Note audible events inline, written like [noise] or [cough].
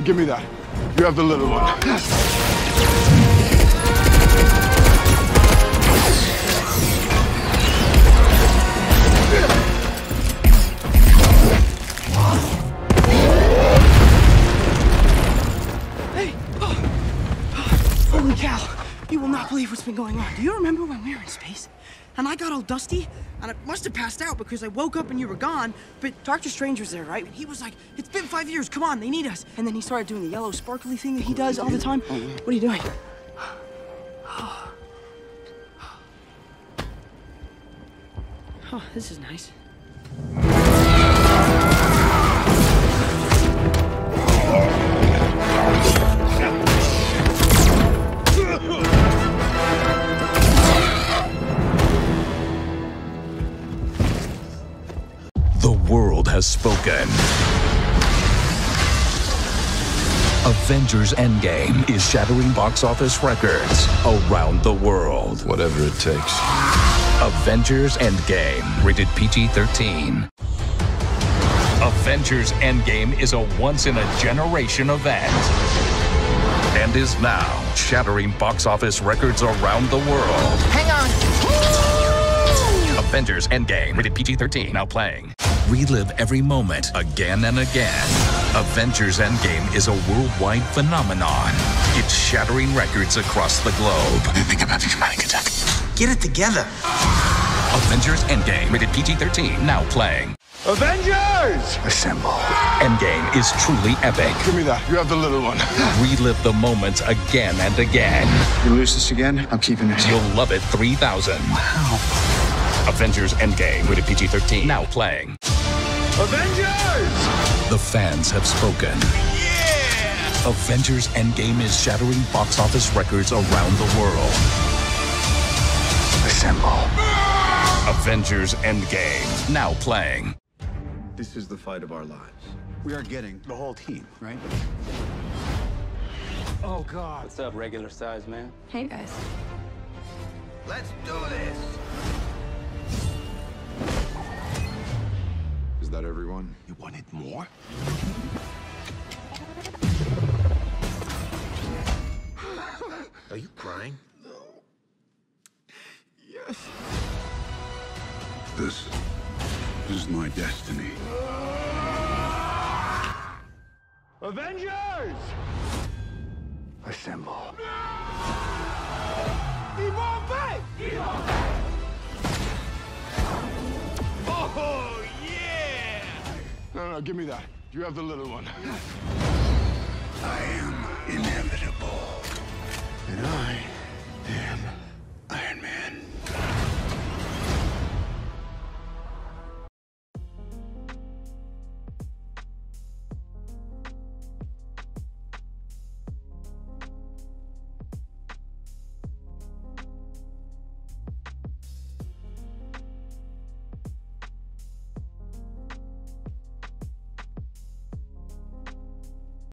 give me that. You have the little one. Hey! Holy cow! You will not believe what's been going on. Do you remember when we were in space? And I got all dusty, and I must have passed out because I woke up and you were gone. But Doctor Strange was there, right? He was like, "It's been five years. Come on, they need us." And then he started doing the yellow sparkly thing that he does all the time. Oh, what are you doing? [sighs] Oh, this is nice. Has spoken. Avengers Endgame is shattering box office records around the world. Whatever it takes. Avengers Endgame, rated PG 13. Avengers Endgame is a once in a generation event and is now shattering box office records around the world. Hang on. Avengers Endgame, rated PG 13, now playing. Relive every moment again and again. Avengers Endgame is a worldwide phenomenon. It's shattering records across the globe. I Think about the panic attack. Get it together. Avengers Endgame, rated PG 13, now playing. Avengers! Assemble. Endgame is truly epic. Give me that. You have the little one. [laughs] Relive the moments again and again. You lose this again, I'm keeping it. You'll love it 3000. Wow. Avengers Endgame, rated PG 13, now playing. Avengers! The fans have spoken. Yeah! Avengers Endgame is shattering box office records around the world. Assemble. Avengers Endgame, now playing. This is the fight of our lives. We are getting the whole team, right? Oh, God. What's up, regular size man? Hey guys. Let's do this. Is that everyone? You wanted more? Are you crying? Yes. This is my destiny. Avengers! Assemble. Oh, No, no, give me that. You have the little one. I am inevitable. And I